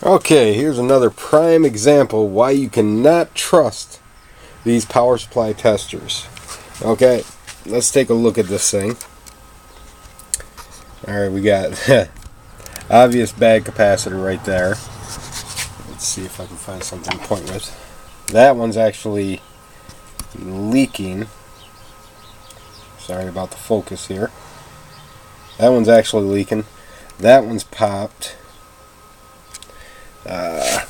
Okay, here's another prime example why you cannot trust these power supply testers. Okay, let's take a look at this thing. Alright, we got obvious bad capacitor right there. Let's see if I can find something to point with. That one's actually leaking. Sorry about the focus here. That one's actually leaking. That one's popped. Uh,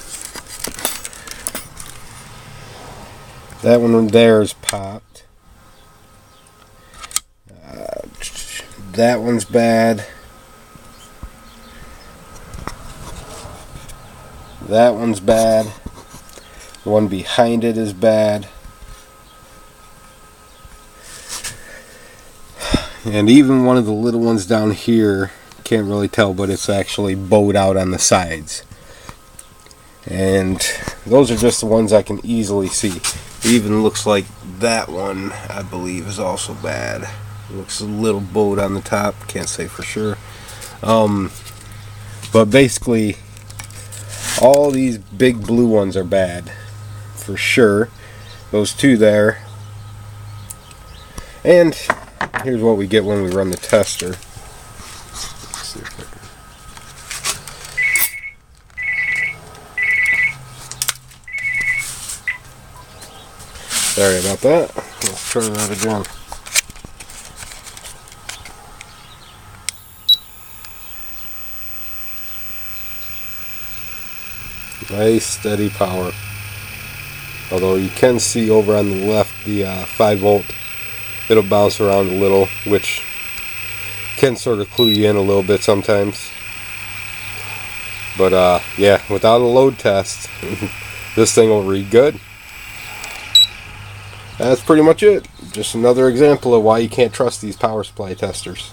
that one there is popped. Uh, that one's bad. That one's bad. The one behind it is bad. And even one of the little ones down here, can't really tell, but it's actually bowed out on the sides. And those are just the ones I can easily see. It even looks like that one, I believe, is also bad. It looks a little bowed on the top, can't say for sure. Um, but basically, all these big blue ones are bad, for sure. Those two there. And here's what we get when we run the tester. Sorry about that. Let's try that again. Nice steady power. Although you can see over on the left the uh, 5 volt, it'll bounce around a little, which can sort of clue you in a little bit sometimes. But uh, yeah, without a load test, this thing will read good. That's pretty much it. Just another example of why you can't trust these power supply testers.